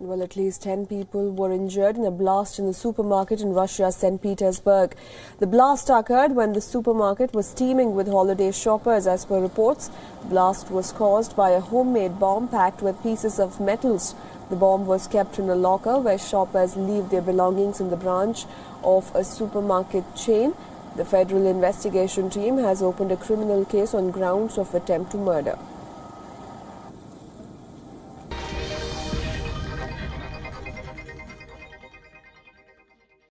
Well, at least 10 people were injured in a blast in the supermarket in Russia's St. Petersburg. The blast occurred when the supermarket was teeming with holiday shoppers. As per reports, the blast was caused by a homemade bomb packed with pieces of metals. The bomb was kept in a locker where shoppers leave their belongings in the branch of a supermarket chain. The federal investigation team has opened a criminal case on grounds of attempt to murder.